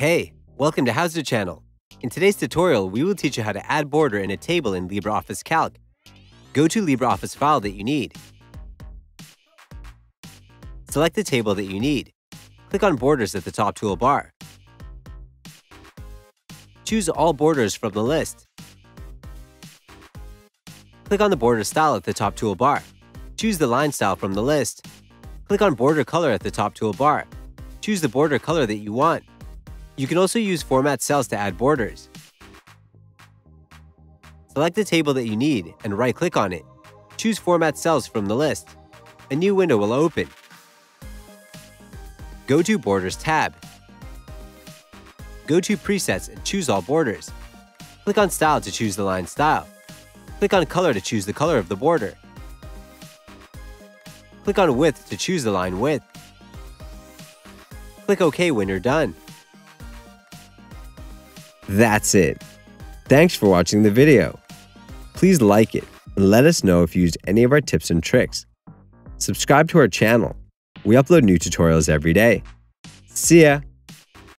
Hey, welcome to HOWZA Channel. In today's tutorial, we will teach you how to add border in a table in LibreOffice Calc. Go to LibreOffice file that you need. Select the table that you need. Click on Borders at the top toolbar. Choose All Borders from the list. Click on the border style at the top toolbar. Choose the line style from the list. Click on Border Color at the top toolbar. Choose the border color that you want. You can also use Format Cells to add borders. Select the table that you need and right-click on it. Choose Format Cells from the list. A new window will open. Go to Borders tab. Go to Presets and choose all borders. Click on Style to choose the line style. Click on Color to choose the color of the border. Click on Width to choose the line width. Click OK when you're done. That's it. Thanks for watching the video. Please like it and let us know if you used any of our tips and tricks. Subscribe to our channel. We upload new tutorials every day. See ya!